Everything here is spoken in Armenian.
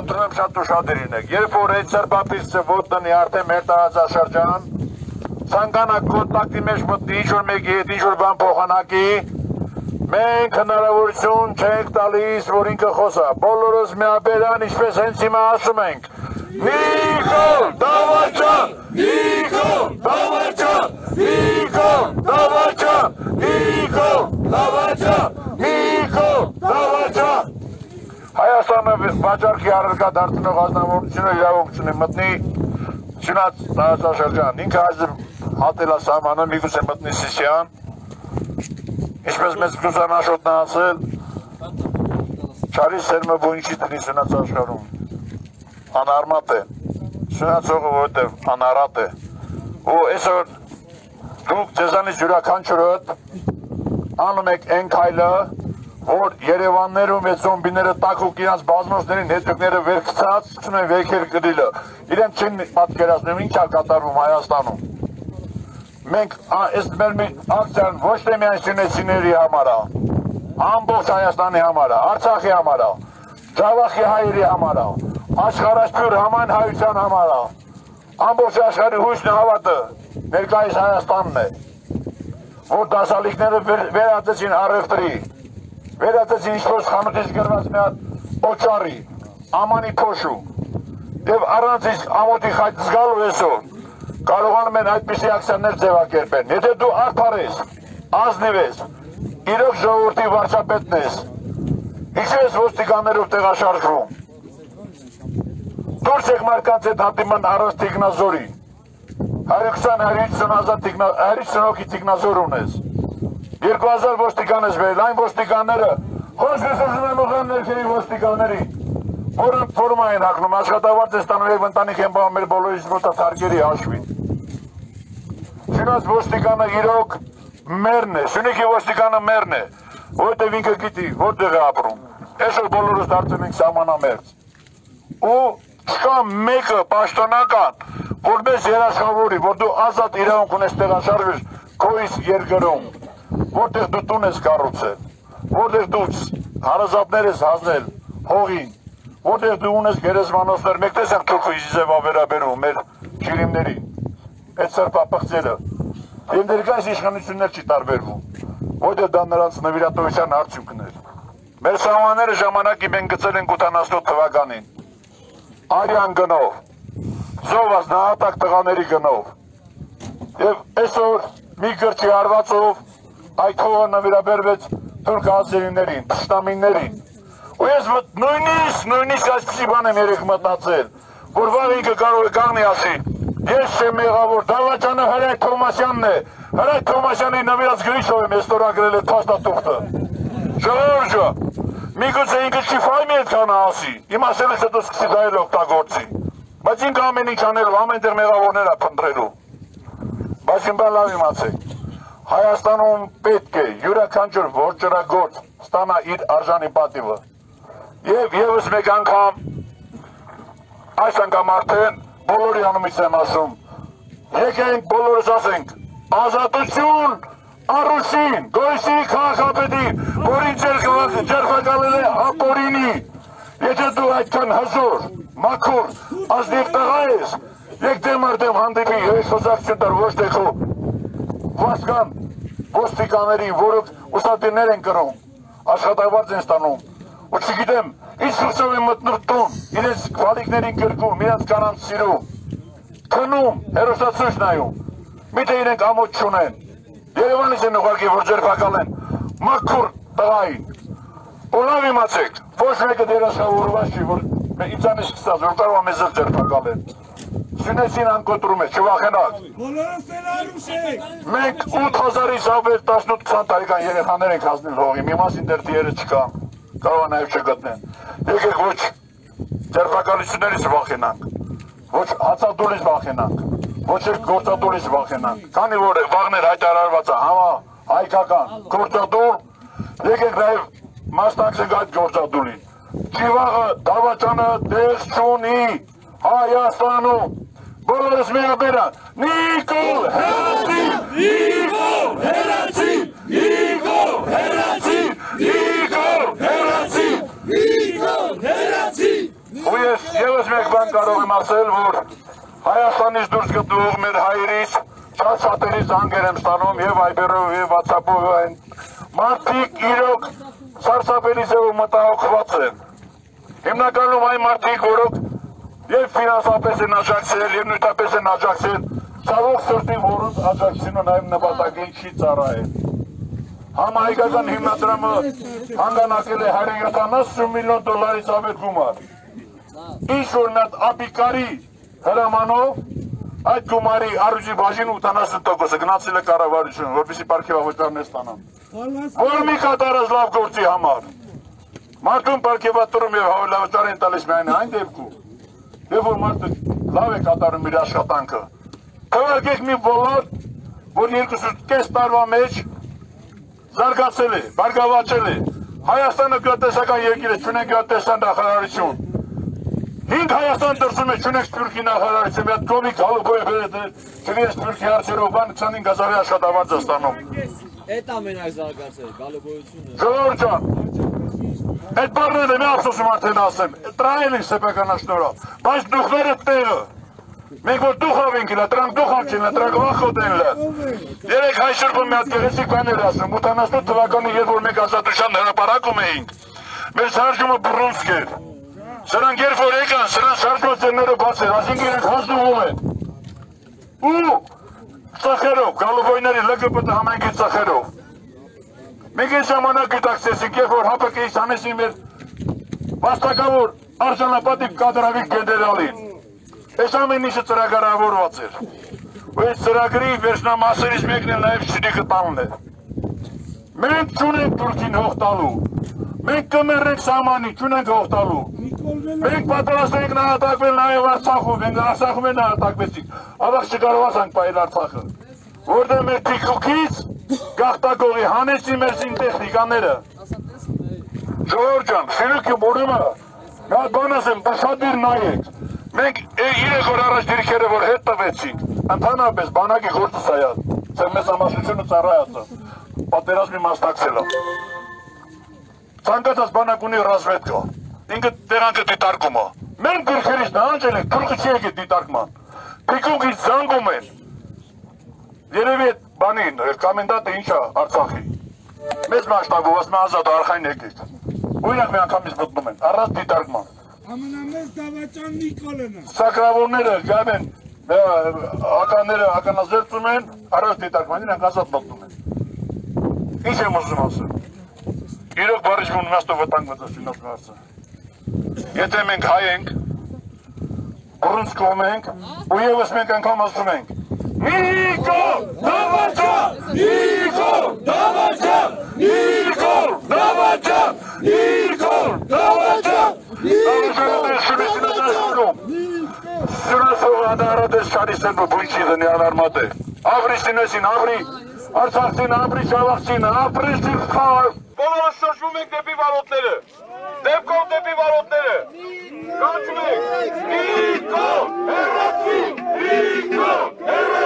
խնդրում եմ շատ ուշադիր լինեք։ Երբ որ այդ սրբապիսը ոտնի արդեն մեր տարածաշրջան, ցանկանա կոնտակտի մեջ մտնի ինչ-որ մեկի հետ ինչ-որ բան փոխանակի, մենք հնարավորություն չենք տալիս, որ ինքը խոսա։ Բոլորս միաբերան, ինչպես հենց հիմա ասում ենք, Նիկոլ Դավաճան, Նիկոլ Դավաճան, Նիկոլ Դավաճան, Նիկոլ Դավաճան, Նիկոլ Հայաստանը վաճառքի առարկա դարձնող ազնվորությունը իրավունք ունի մտնի չնած տարածաշրջան։ Ինքը այժմ հատելա սահմանը միգուցե մտնի Սիսիան։ Ինչպես մեծ գուսանաշոտն ասել, չարի սերմը բույնչի տնի սնած աշխարում։ Անարմատ է։ Սնացողը որտև անարատ է։ Ու այսօր դուք ձեզանից յուրաքանչյուրդ անում եք այն քայլը, որ Երևաններում այդ զոմբիները տակուկ իրանց բազմոցներին հետոքները վերքցած սկսում են վերքեր գրիլը։ Իրենք չեն պատկերացնում ինչ է կատարվում Հայաստանում։ Մենք այս մեր ակցիան ոչ թե միայն սյունեցիների համար է, ամբողջ Հայաստանի համար է, Արցախի համար է, Ջավախի հայերի համար է, աշխարհաշփյուր համայն հայության համար է։ Ամբողջ աշխարհի հույսն ու հավատը ներկայիս Հայաստանն է, որ դասալիկները վերածեցին առևտրի, վերածեցին ինչպես խանութից գրված մի հատ օճարի, ամանի փոշու։ Եվ առանց իսկ ամոթի խայտ զգալու այսօր կարողանում են այդպիսի ակցիաներ ձևակերպել։ Եթե դու արդար ես, ազնիվ ես, իրոք ժողովրդի վարչապետն ես, ինչպես ոստիկաններով տեղաշարժվում։ Դուրս եք մարկանց այդ հանդիման առանց տիգնազորի։ 120-150 հազար տիգնա, 150 հոգի տիգնազոր ունես։ 2000 ոստիկան ես վերել, այն ոստիկանները, խոսքս ուզում եմ ուղղան ներքերի ոստիկանների, որը ֆորմա են հակնում, աշխատավարձ է ստանում և ընտանիք են բաղում մեր բոլորիս մոտած հարկերի հաշվին։ Շինած ոստիկանը իրոք մերն է, շունիքի ոստիկանը մերն է, որտև ինքը գիտի, որտեղ է ապրում։ Այսօր բոլորս դարձել ենք սահմանամերձ։ Ու չկա մեկը պաշտոնական, որպես երաշխավորի, որ դու ազատ իրավունք ունես տեղաշարժվես քո իսկ երկրում որտեղ դու տուն ես կառուցել, որտեղ դու հարազատներ ես հանձնել հողին, որտեղ դու ունես գերեզմանոցներ, մեկ տեսակ թուրքույզի ձևա վերաբերում մեր ջիրիմներին, այդ սրպապղծերը, և ներկայիս իշխանություններ չի տարբերվում, որտեղ դա նրանց նվիրատվության արդյունքն էր։ Մեր սահմանները ժամանակի մենք գծել ենք 88 թվականին, արյան գնով, զովաս նահատակ տղաների գնով, և այսօր մի գրչի հարվածով այդ հողը նվիրաբերվեց թուրք ազերիներին, թշնամիներին։ Ու ես նույնիսկ, նույնիսկ այսպիսի բան եմ երեք մտածել, որ վաղ ինքը կարող է կաղնի ասի, ես չեմ եղավոր, Դավաճանը Հրայք Թոմասյանն է, Հրայք Թոմասյանի նվիրած գրիչով եմ ես ստորագրել է փաստաթուղթը։ Ժողովուրդը, միգուցե ինքը չի ֆայմի այդքան ասի, իմ ասելս հետո սկսի դա էլ օգտագործի։ Բայց ինքը ամեն ինչ անելու, ամենտեղ մեղավորներ է փնտրելու։ Բայց իմ բան լավ իմացեք։ Հայաստանում պետք է յուրաքանչյուր ոչրագործ ստանա իր արժանի պատիվը։ Եվ եւս մեկ անգամ այս անգամ արդեն բոլորի անունից եմ ասում։ Եկենք բոլորս ասենք ազատություն Արուսին, Գոյսի քաղաքապետին, որին ջերխակալել է ապորինի։ Եթե դու այդքան հզոր, մաքուր, ազնիվ տղա ես, եկ դեմ արդեմ հանդիպի ես խոզակցություն տար ոչ թե խո վասկան ոստիկաններին, որոնք ուսատիրներ են կրում, աշխատավարձ են ստանում, ու չգիտեմ, ինչ սրսով են մտնում տուն, իրենց վալիքներին գրկում, իրենց կանանց սիրում, քնում, հերոսացույց նայում, միթե իրենք ամոթ չունեն, Երևանից են ուղղակի, որ ջերբակալ են, մաքուր տղային, ու լավ իմացեք, ոչ մեկը դերասավորված չի, որ ինձանից սկսած, որ կարող է մեզ ջերբակալ են, Սյունեցին անկոտրում է, չվախենաք։ Բոլորս Բելարուս եք։ Մենք 8000-ից ավել 18-20 տարեկան երեխաներ ենք հասնել հողի, մի մասին դեռ դիերը չկան, կարող է նաև չգտնեն։ Եկեք ոչ ձերբակալություններից վախենանք, ոչ հացադուլից վախենանք, ոչ էլ գործադուլից վախենանք։ Քանի որ վաղներ հայտարարված է համա հայկական գործադուլ, եկեք նաև մասնակցենք այդ գործադուլին։ Ճիվաղը դավաճանը դեր չունի Հայաստանում բոլորս միաբերան Նիկոլ Հերացի Նիկոլ Հերացի Նիկոլ Հերացի Նիկոլ Հերացի Նիկոլ Հերացի Ու ես մեկ բան կարող եմ ասել, որ Հայաստանից դուրս գտնվող մեր հայերից շատ շատերի զանգեր եմ ստանում եւ Viber-ով եւ WhatsApp-ով այն մարդիկ իրոք սարսափելի ձևով մտահոգված են։ Հիմնականում այն մարդիկ, որոնք եւ ֆինանսապես են աջակցել եւ նույնպես են աջակցել ցավոք սրտի որոնց աջակցությունը նաեւ նպատակին չի ծառայել։ Համահայկական հիմնադրամը հանգանակել է 170 միլիոն դոլարից ավել գումար։ Ինչ որ նա ապիկարի հրամանով այդ գումարի առյուծի բաժին 80%-ը գնացել է կառավարություն, որպեսզի ապարքեվավճարներ ստանան։ Որ մի կատարած լավ գործի համար։ Մարդուն ապարքեվատրում եւ հավելավճար են տալիս միայն այն դեպքում, երբ որ մարդը լավ է կատարում իր աշխատանքը։ Թվարկեք մի ոլորտ, որ երկուսուկես տարվա մեջ զարգացել է, բարգավաճել է։ Հայաստանը գյուղատնտեսական երկիր է, չունենք գյուղատնտեսական նախարարություն։ Հինգ Հայաստան դրսում է չունենք Սփյուռքի նախարարություն, մի հատ կոմիկ հալուբոյ բերել, չվի Սփյուռքի հարցերով բան 25 հազարի աշխատավարձ է ստանում։ Այդ ամենակ զարգացել, գալոբոյությունը։ Ժողովուրդ ջան, այդ բառները մի ափսոսում արդեն ասեմ, տրայել են սեփականաշնորհով, բայց դուխները տեղը։ Մենք որ դուխով ենք իլա, դրանք դուխով չեն, դրանք վախոտ են լա։ Երեք հայ շրջում մի հատ գեղեցիկ բաներ ասում, 88 թվականի երբ որ մենք ազատության հրապարակում էինք, մեր շարժումը բռունցք էր։ Սրանք երբ որ եկան, սրանք շարժվածները բաց էր, այսինքն իրենք հաշտվում են։ Ու ծախերով, գալուբոյների ԼԳԲՏ համայնքի ծախերով։ Մենք այս ժամանակ գիտակցեցինք, երբ որ ՀԱՊԿ-ի համեսին մեր վաստակավոր արժանապատիվ կադրավիկ գեներալին։ Այս ամեն ինչը ծրագրավորված էր։ Ու այս ծրագրի վերջնամասերից մեկն էլ նաև շիրիկը տանն է։ Մենք չունենք Թուրքին հող տալու։ Մենք կմեռնենք սահմանի, չունենք հող տալու։ Մենք պատրաստ ենք նահատակվել նաև Արցախում, մենք Արցախում են նահատակվեցինք։ Ավաղ չկարողացանք պայել Արցախը։ Որտեղ մեր թիկուքից գախտակողի հանեցի մեր զին տեխնիկաները։ Ժողովուրդ ջան, շիրուկի բուրումը, նա բան ասեմ, բաշադիր նայեք։ Մենք 3 օր առաջ դիրքերը որ հետ տվեցինք, ընդհանրապես բանակի գործը սա է, թե մեզ ամասությունը ծառայածը, պատերազմի մասնակցելով։ Ցանկացած բանակ ունի ռազմետկա, ինքը տեղանքը դիտարկում է։ Մենք գրքերից նահանջել ենք, թուրքը չի եկել դիտարկման։ Փիկուկից զանգում են։ Երևի այդ բանին, կոմենդանտը ինչա Արցախի։ Մեծ մասշտաբով ազատ արխային եկեք։ Ույնակ մի անգամից մտնում են, առանց դիտարկման։ Ամենամեծ դավաճան Նիկոլն է։ Սակրավորները գան են, ականները ականազերծում են, առանց դիտարկման իրենք ազատ մտնում են։ Ինչ եմ ուզում ասել։ Իրոք բարիչմուն մաստով վտանգված է ֆինանս հարցը։ Եթե մենք հայ ենք, բռունց կողմ ենք, ու եւս մենք անգամ ասում ենք. Նիկո, Никол! Новачок! Никол! Новачок! Никол! Новачок! Никол! Новачок! Սյունասով հանդարատես չարիսեն բույչի դնի անարմատ է։ Ավրի սինեսին, ավրի, արցախցին, ավրի շավախցին, ապրի սիպխավ։ Բոլորը շոշվում ենք դեպի վարոտները, դեպքով դեպի վարոտները։ Կանչում ենք, Նիկո, հերացին, Նիկո, հերացին։